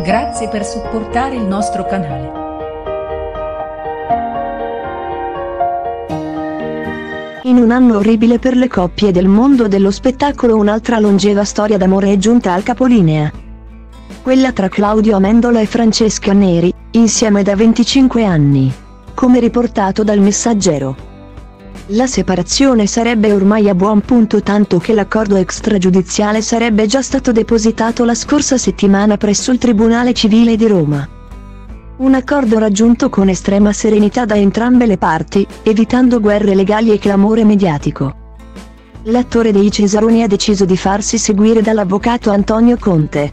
Grazie per supportare il nostro canale. In un anno orribile per le coppie del mondo dello spettacolo un'altra longeva storia d'amore è giunta al capolinea. Quella tra Claudio Amendola e Francesca Neri, insieme da 25 anni. Come riportato dal messaggero. La separazione sarebbe ormai a buon punto tanto che l'accordo extragiudiziale sarebbe già stato depositato la scorsa settimana presso il Tribunale Civile di Roma. Un accordo raggiunto con estrema serenità da entrambe le parti, evitando guerre legali e clamore mediatico. L'attore dei Cesaroni ha deciso di farsi seguire dall'avvocato Antonio Conte.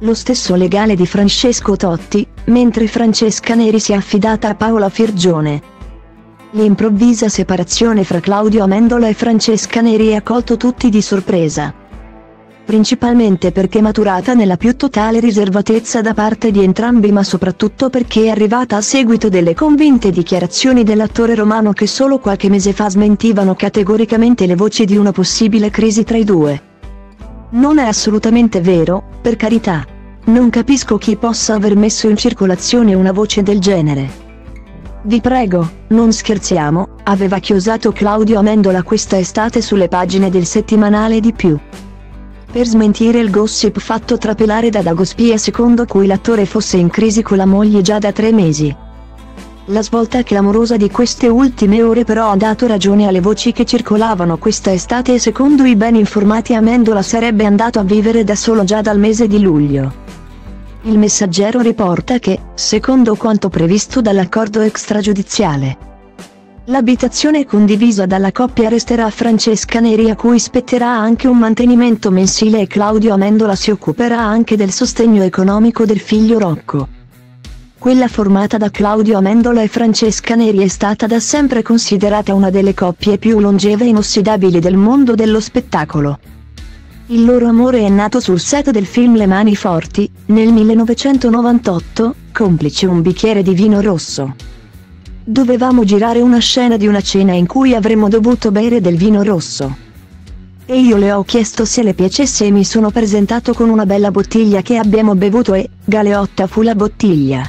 Lo stesso legale di Francesco Totti, mentre Francesca Neri si è affidata a Paola Firgione. L'improvvisa separazione fra Claudio Amendola e Francesca Neri ha colto tutti di sorpresa. Principalmente perché maturata nella più totale riservatezza da parte di entrambi ma soprattutto perché è arrivata a seguito delle convinte dichiarazioni dell'attore romano che solo qualche mese fa smentivano categoricamente le voci di una possibile crisi tra i due. Non è assolutamente vero, per carità. Non capisco chi possa aver messo in circolazione una voce del genere. Vi prego, non scherziamo, aveva chiosato Claudio Amendola questa estate sulle pagine del settimanale di più. Per smentire il gossip fatto trapelare da Dagospia secondo cui l'attore fosse in crisi con la moglie già da tre mesi. La svolta clamorosa di queste ultime ore però ha dato ragione alle voci che circolavano questa estate e secondo i ben informati Amendola sarebbe andato a vivere da solo già dal mese di luglio. Il messaggero riporta che, secondo quanto previsto dall'accordo extragiudiziale, l'abitazione condivisa dalla coppia resterà a Francesca Neri a cui spetterà anche un mantenimento mensile e Claudio Amendola si occuperà anche del sostegno economico del figlio Rocco. Quella formata da Claudio Amendola e Francesca Neri è stata da sempre considerata una delle coppie più longeve e inossidabili del mondo dello spettacolo. Il loro amore è nato sul set del film Le mani forti, nel 1998, complice un bicchiere di vino rosso. Dovevamo girare una scena di una cena in cui avremmo dovuto bere del vino rosso. E io le ho chiesto se le piacesse e mi sono presentato con una bella bottiglia che abbiamo bevuto e, Galeotta fu la bottiglia.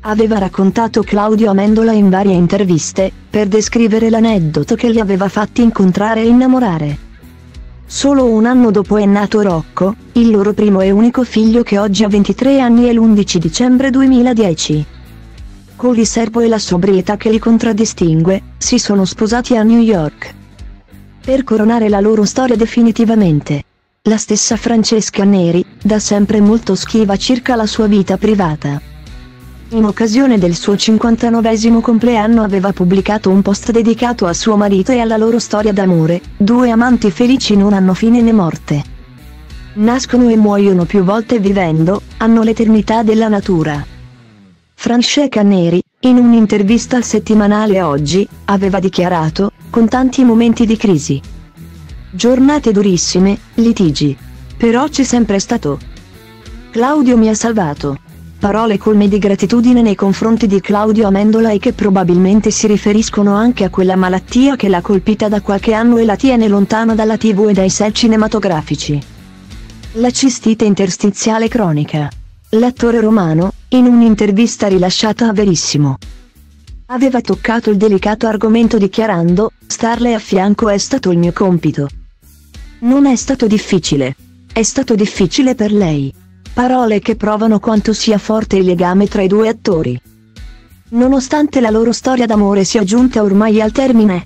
Aveva raccontato Claudio Amendola in varie interviste, per descrivere l'aneddoto che li aveva fatti incontrare e innamorare. Solo un anno dopo è nato Rocco, il loro primo e unico figlio che oggi ha 23 anni e l'11 dicembre 2010. Con il serbo e la sobrietà che li contraddistingue, si sono sposati a New York. Per coronare la loro storia definitivamente. La stessa Francesca Neri, da sempre molto schiva circa la sua vita privata in occasione del suo 59 compleanno aveva pubblicato un post dedicato a suo marito e alla loro storia d'amore, due amanti felici non hanno fine né morte. Nascono e muoiono più volte vivendo, hanno l'eternità della natura. Francesca Neri, in un'intervista al settimanale Oggi, aveva dichiarato, con tanti momenti di crisi. Giornate durissime, litigi. Però c'è sempre stato. Claudio mi ha salvato. Parole colme di gratitudine nei confronti di Claudio Amendola e che probabilmente si riferiscono anche a quella malattia che l'ha colpita da qualche anno e la tiene lontana dalla tv e dai set cinematografici. La cistite interstiziale cronica. L'attore romano, in un'intervista rilasciata a Verissimo, aveva toccato il delicato argomento dichiarando, starle a fianco è stato il mio compito. Non è stato difficile. È stato difficile per lei. Parole che provano quanto sia forte il legame tra i due attori. Nonostante la loro storia d'amore sia giunta ormai al termine,